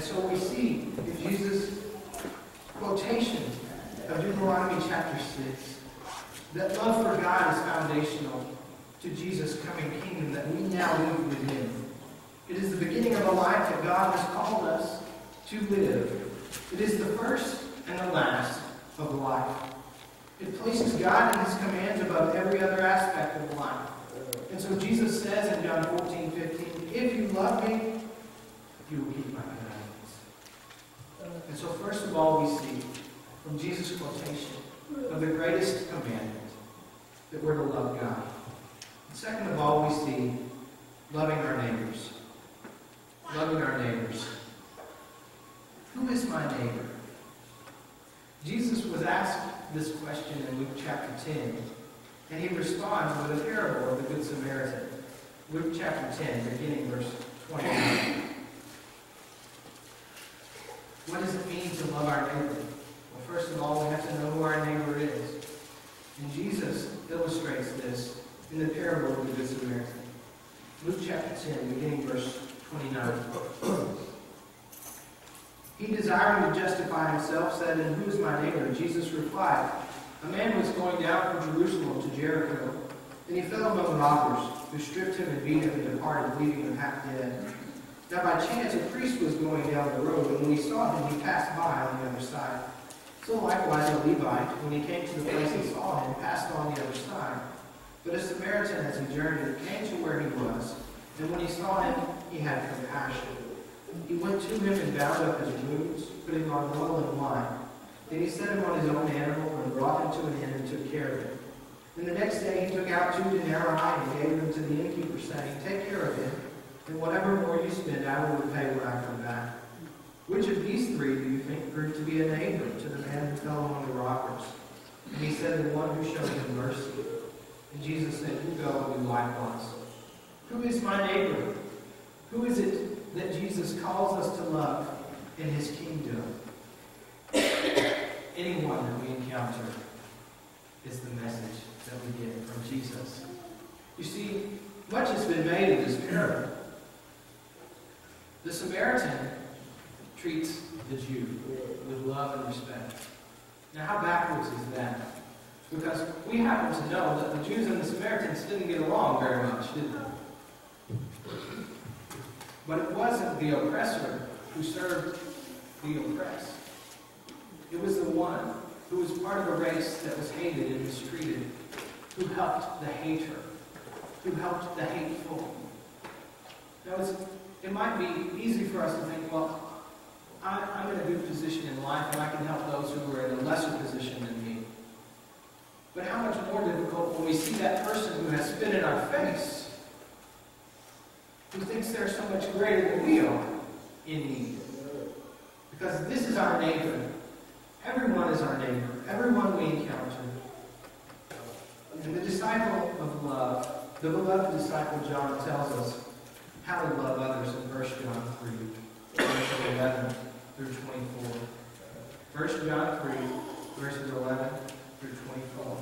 And so we see in Jesus' quotation of Deuteronomy chapter 6 that love for God is foundational to Jesus' coming kingdom, that we now live within. It is the beginning of a life that God has called us to live. It is the first and the last of life. It places God and His commands above every other aspect of life. And so Jesus says in John 14, 15, If you love me, you will keep my commandments. And so first of all, we see from Jesus' quotation of the greatest commandment that we're to love God. And second of all, we see loving our neighbors. Loving our neighbors. Who is my neighbor? Jesus was asked this question in Luke chapter 10, and he responds with a parable of the Good Samaritan. Luke chapter 10, beginning verse 29. What does it mean to love our neighbor? Well, first of all, we have to know who our neighbor is. And Jesus illustrates this in the parable of the Good Samaritan. Luke chapter 10, beginning verse 29. He, desiring to justify himself, said, And who is my neighbor? Jesus replied, A man was going down from Jerusalem to Jericho, and he fell among robbers, who stripped him and beat him and departed, leaving him half dead. Now by chance a priest was going down the road, and when he saw him, he passed by on the other side. So likewise a Levite, when he came to the place he saw him, passed on the other side. But a Samaritan, as he journeyed, came to where he was, and when he saw him, he had compassion. He went to him and bound up his wounds, putting on oil and wine. Then he set him on his own animal and brought him to an inn and took care of him. And the next day he took out two denarii and gave them to the innkeeper, saying, Take care of him, and whatever more you spend, I will repay when I come back. Which of these three do you think proved to be a neighbor to the man who fell among the robbers? And he said, The one who showed him mercy. And Jesus said, You go and do likewise. Who is my neighbor? Who is it that Jesus calls us to love in his kingdom? Anyone that we encounter is the message that we get from Jesus. You see, much has been made of this parable. The Samaritan treats the Jew with love and respect. Now, how backwards is that? Because we happen to know that the Jews and the Samaritans didn't get along very much, did they? But it wasn't the oppressor who served the oppressed. It was the one who was part of a race that was hated and mistreated, who helped the hater, who helped the hateful. Now, it might be easy for us to think, well, I, I'm in a good position in life and I can help those who are in a lesser position than me. But how much more difficult when we see that person who has spit in our face, who thinks they're so much greater than we are in need. Because this is our neighbor. Everyone is our neighbor. Everyone we encounter. And the disciple of love, the beloved disciple John tells us how to love others in 1 John 3, verses 11 through 24. 1 John 3, verses 11 through 24.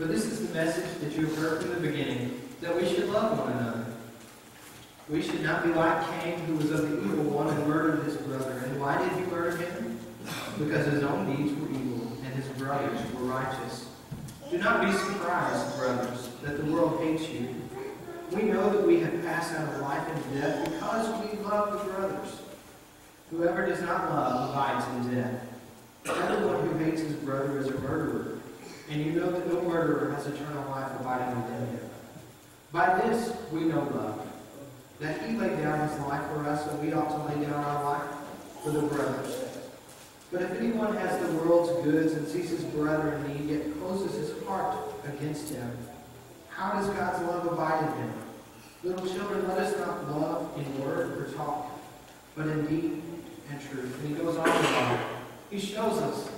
But this is the message that you have heard from the beginning, that we should love one another. We should not be like Cain, who was of the evil one and murdered his brother. And why did he murder him? Because his own deeds were evil, and his brothers were righteous. Do not be surprised, brothers, that the world hates you. We know that we have passed out of life into death because we love the brothers. Whoever does not love abides in death. Everyone who hates his brother is a murderer, and you know that no murderer has eternal life abiding within him. By this we know love, that he laid down his life for us, and we ought to lay down our life for the brothers. But if anyone has the world's goods and sees his brother in need, yet closes his heart against him, how does God's love abide in him? Little children, let us not love in word or talk, but in deed and truth. And he goes on. He shows us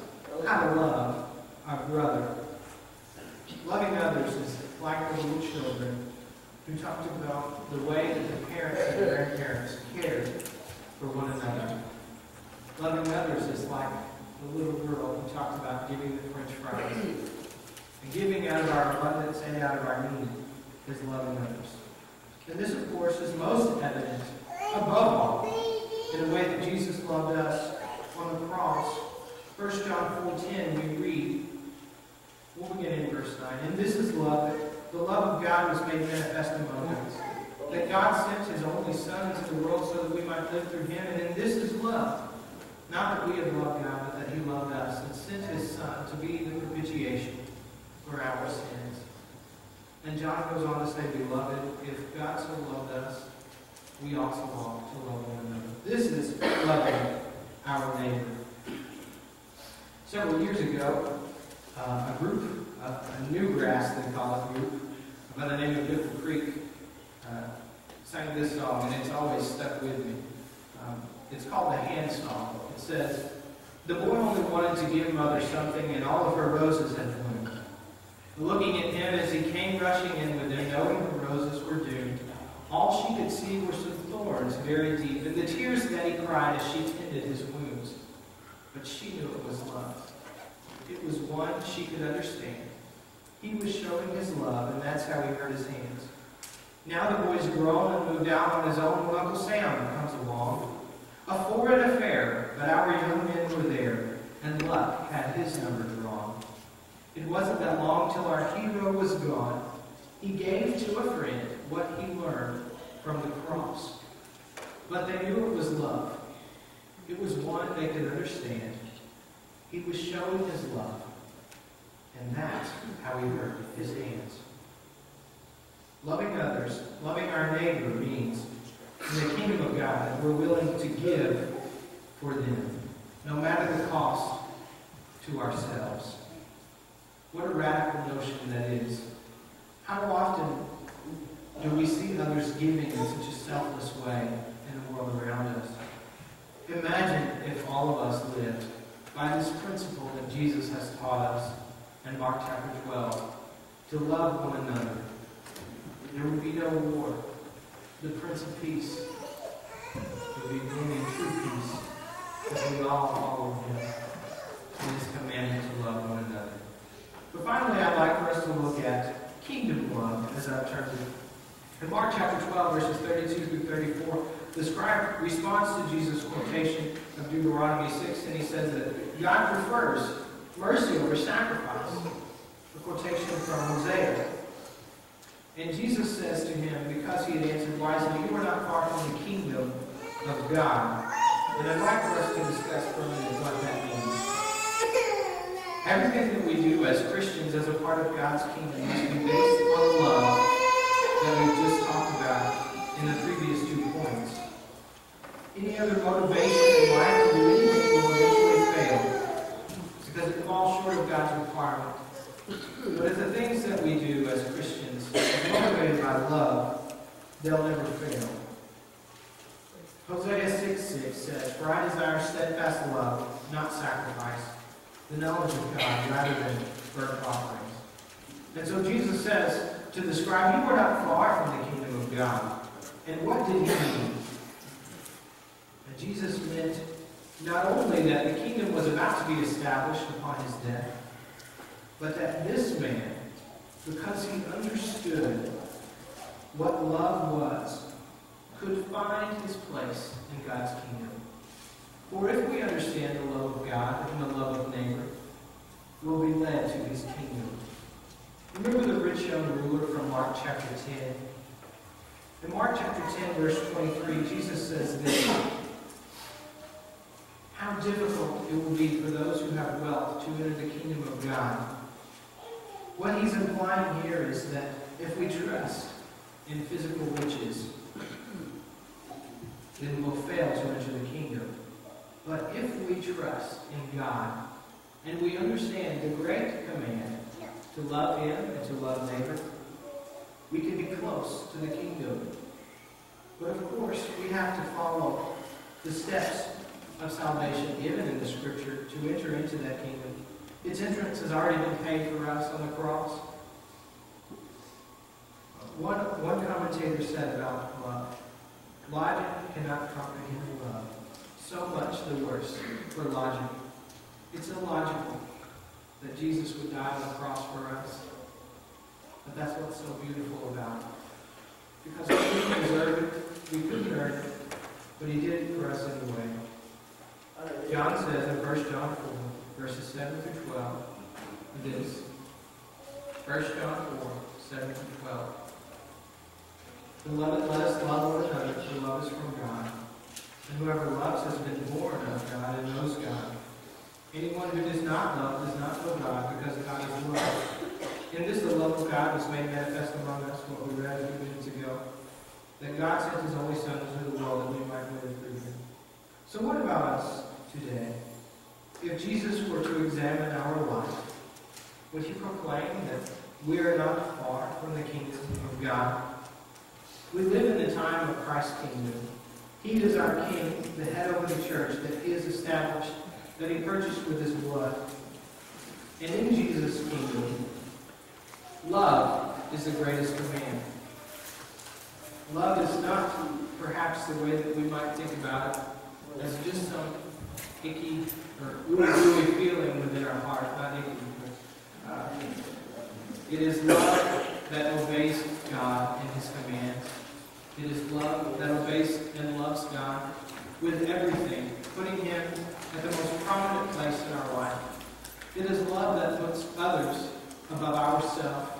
how to love our brother. Loving others is like the little children who talked about the way that the parents and grandparents cared for one another. Loving others is like the little girl who talked about giving the french fries. And giving out of our abundance and out of our need is loving others. And this, of course, is most evident, above all, in the way that Jesus loved us on the cross. 1 John 4.10, we read, we'll begin in verse 9, And this is love, the love of God was made manifest among us, that God sent his only Son into the world so that we might live through him, and in this is love. Not that we have loved God, but that he loved us and sent his Son to be the propitiation for our sins. And John goes on to say, Beloved, if God so loved us, we also ought to love one another. This is loving our neighbor. Several years ago, uh, a group, uh, a newgrass, they call it group, by the name of Nickel Creek, uh, sang this song, and it's always stuck with me. It's called the Hand Song. It says, The boy only wanted to give mother something, and all of her roses had bloomed. Looking at him as he came rushing in with them, knowing the roses were doomed, all she could see were some thorns very deep, and the tears that he cried as she tended his wounds. But she knew it was love. It was one she could understand. He was showing his love, and that's how he hurt his hands. Now the boy's grown and moved out on his own when Uncle Sam comes along. A foreign affair, but our young men were there, and luck had his number drawn. It wasn't that long till our hero was gone. He gave to a friend what he learned from the cross. But they knew it was love. It was one they could understand. He was showing his love. And that's how he hurt his hands. Loving others, loving our neighbor means, in the kingdom of God, that we're willing to give for them, no matter the cost to ourselves. What a radical notion that is. How often do we see others giving in such a selfless way in the world around us? Imagine if all of us lived by this principle that Jesus has taught us in Mark chapter 12 to love one another. There would be no war. The Prince of Peace would be bringing true peace as we all follow him in his commandment to love one another. But finally, I'd like for us to look at kingdom love as I've termed it. In Mark chapter 12, verses 32 through 34, the scribe responds to Jesus' quotation of Deuteronomy 6, and he says that God prefers mercy over sacrifice. A quotation from Hosea. And Jesus says to him, because he had answered wisely, You are not far from the kingdom of God. And I'd like for us to discuss for a minute what that means. Everything that we do as Christians, as a part of God's kingdom, must be based on the love that we just talked about in the previous two points. Any other motivation in life to do anything will eventually fail because it falls short of God's requirement. But if the things that we do as Christians are motivated by love, they'll never fail. Hosea 6 6 says, For I desire steadfast love, not sacrifice the knowledge of God rather than burnt offerings. And so Jesus says to the scribe, You are not far from the kingdom of God. And what did he mean? And Jesus meant not only that the kingdom was about to be established upon his death, but that this man, because he understood what love was, could find his place in God's kingdom. For if we understand the love of God and the love of neighbor, we'll be led to his kingdom. Remember the rich young ruler from Mark chapter 10? In Mark chapter 10, verse 23, Jesus says this How difficult it will be for those who have wealth to enter the kingdom of God. What he's implying here is that if we trust in physical riches, then we'll fail to enter the kingdom. But if we trust in God and we understand the great command to love Him and to love neighbor, we can be close to the kingdom. But of course, we have to follow the steps of salvation given in the Scripture to enter into that kingdom. Its entrance has already been paid for us on the cross. One, one commentator said about love, logic cannot comprehend love so much the worse for logic. It's illogical that Jesus would die on the cross for us. But that's what's so beautiful about it. because we didn't deserve it, we couldn't earn it, but He did it for us anyway. John says in 1 John 4, verses 7 through 12, this 1 John 4, 7 through 12. Let us love one another, for love is from God. And whoever loves has been born of God and knows God. Anyone who does not love does not know God, because God is love. In this, the love of God was made manifest among us, what we read a few minutes ago, that God sent His only Son into the world that we might live through Him. So, what about us today? If Jesus were to examine our life, would He proclaim that we are not far from the kingdom of God? We live in the time of Christ's kingdom. He is our King, the head over the church that He has established, that He purchased with His blood. And in Jesus' kingdom, love is the greatest command. Love is not perhaps the way that we might think about it as just some icky or ooey feeling within our heart, not icky. But, uh, it is love that obeys God and His commands. It is love that obeys and loves God with everything, putting Him at the most prominent place in our life. It is love that puts others above ourselves.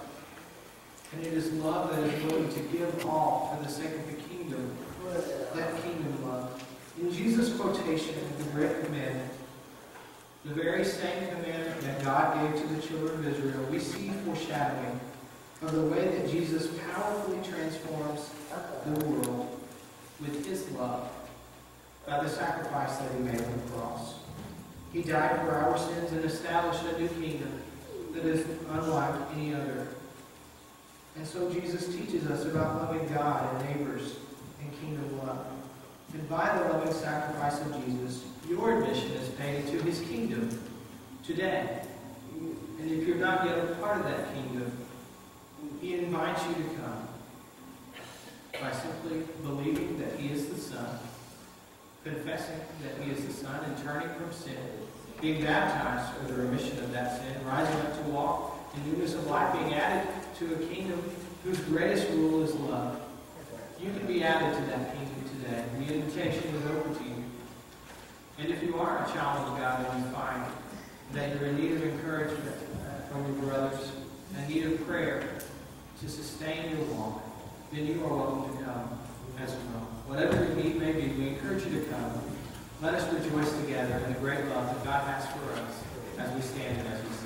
And it is love that is willing to give all for the sake of the kingdom. That kingdom love. In Jesus' quotation of the Great Commandment, the very same commandment that God gave to the children of Israel, we see foreshadowing of the way that Jesus powerfully transforms the world with his love by the sacrifice that he made on the cross. He died for our sins and established a new kingdom that is unlike any other. And so Jesus teaches us about loving God and neighbors and kingdom love. And by the loving sacrifice of Jesus, your admission is paid into his kingdom today. And if you're not yet a part of that kingdom, he invites you to come by simply believing that he is the Son, confessing that he is the Son, and turning from sin, being baptized for the remission of that sin, rising up to walk in newness of life, being added to a kingdom whose greatest rule is love. You can be added to that kingdom today. The invitation is open to you. And if you are a child of God and you find that you're in need of encouragement uh, from your brothers, and need of prayer to sustain your walk, then you are welcome come as well. Whatever your need may be, we encourage you to come. Let us rejoice together in the great love that God has for us as we stand in His